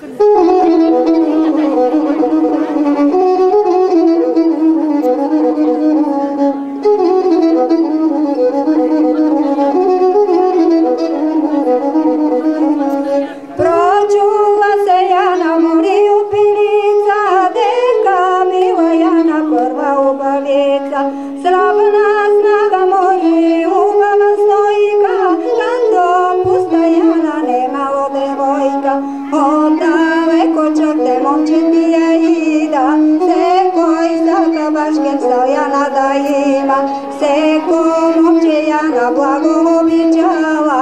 Prochuva se llama Murillo Piniza, de cami guayana, curva o paliza, se lavanas nada, morir una más noica, dando pusta llana, le mao Ida, sekoj zlata baškem stojana da ima, sekoj rupčejana blago običala,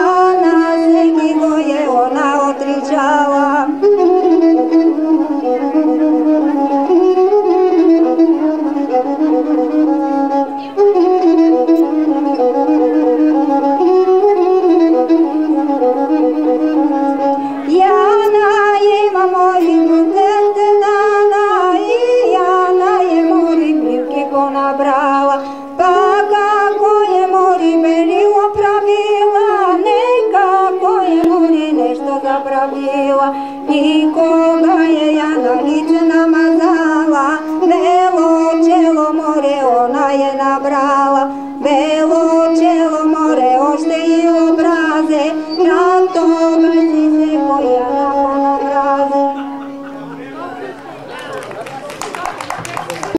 a na seki koje ona otričala. zapravila Nikoga je jada niče namazala Belo čelo more ona je nabrala Belo